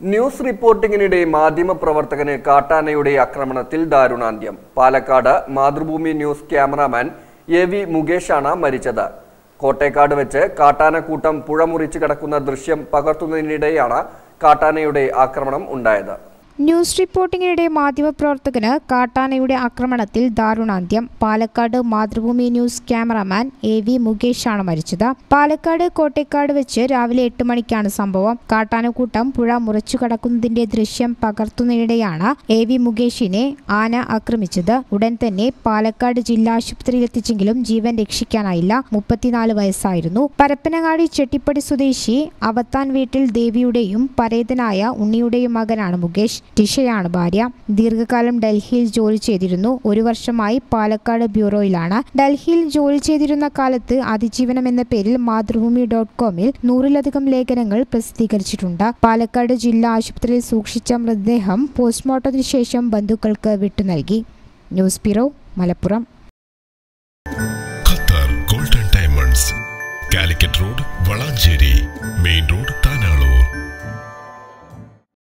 News റിപ്പോർട്ടിംഗിനിടെ മാധ്യമപ്രവർത്തകന് കാട്ടാനയുടെ ആക്രമണത്തിൽ ദാരുണാന്ത്യം. Palakkad Mathrubhumi news cameraman A V മുകേഷാണ് മരിച്ചത്. കോട്ടേക്കാട് വെച്ച് കാട്ടാനക്കൂട്ടം പുഴ മുറിച്ച് കിടക്കുന്ന ദൃശ്യം പകർത്തുന്നതിനിടെയാണ് കാട്ടാനയുടെ ആക്രമണം ഉണ്ടായത്. ന്യൂസ് റിപ്പോർട്ടിങ്ങിനിടെ മാധ്യമപ്രവർത്തകന് കാട്ടാനയുടെ ആക്രമണത്തിൽ ദാരുണാന്ത്യം. Palakkad Mathrubhumi news cameraman A V മുകേഷാണ് മരിച്ചത്. പാലക്കാട് കോട്ടേക്കാട് വെച്ച് രാവിലെ എട്ട് മണിക്കാണ് സംഭവം. കാട്ടാനക്കൂട്ടം പുഴ മുറച്ചു കടക്കുന്നതിന്റെ ദൃശ്യം പകർത്തുന്നതിനിടെയാണ് എ വി മുകേഷിനെ ആന ആക്രമിച്ചത്. ഉടൻ തന്നെ പാലക്കാട് ജില്ലാ ആശുപത്രിയിൽ എത്തിച്ചെങ്കിലും ജീവൻ രക്ഷിക്കാനായില്ല. മുപ്പത്തിനാല് വയസ്സായിരുന്നു. പരപ്പനങ്ങാടി ചെട്ടിപ്പടി സ്വദേശി അവത്താൻ വീട്ടിൽ ദേവിയുടെയും പരേതനായ ഉണ്ണിയുടെയും മകനാണ് മുകേഷ്. ടിഷയാണ് ഭാര്യ. ദീർഘകാലം ഡൽഹിയിൽ ജോലി ചെയ്തിരുന്നു. ഒരു വർഷമായി പാലക്കാട് ബ്യൂറോയിലാണ്. ഡൽഹിയിൽ ജോലി ചെയ്തിരുന്ന കാലത്ത് അതിജീവനം എന്ന പേരിൽ മാതൃഭൂമി ഡോട്ട് കോമിൽ നൂറിലധികം ലേഖനങ്ങൾ പ്രസിദ്ധീകരിച്ചിട്ടുണ്ട്. പാലക്കാട് ജില്ലാ ആശുപത്രിയിൽ സൂക്ഷിച്ച മൃതദേഹം പോസ്റ്റ്മോർട്ടത്തിന് ശേഷം ബന്ധുക്കൾക്ക് വിട്ടു നൽകി. News bureau Malappuram. Qatar golden diamonds. Calicut road Valanchery. Main road